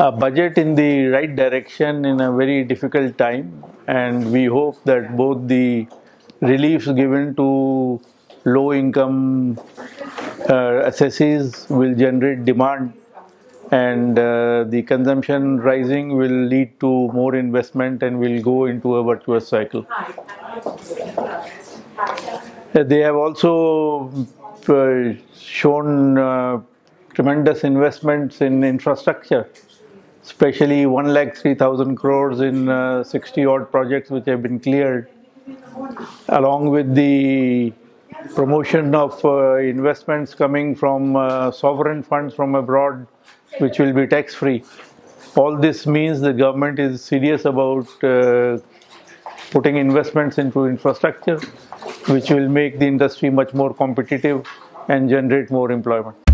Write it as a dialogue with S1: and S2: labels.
S1: a budget in the right direction in a very difficult time, and we hope that both the reliefs given to low income uh, assessees will generate demand and uh, the consumption rising will lead to more investment and will go into a virtuous cycle. Uh, They have also uh, shown uh, tremendous investments in infrastructure, especially 1 lakh 3,000 crores in uh, 60 odd projects which have been cleared, along with the promotion of uh, investments coming from uh, sovereign funds from abroad, which will be tax free. All this means the government is serious about putting investments into infrastructure, which will make the industry much more competitive and generate more employment.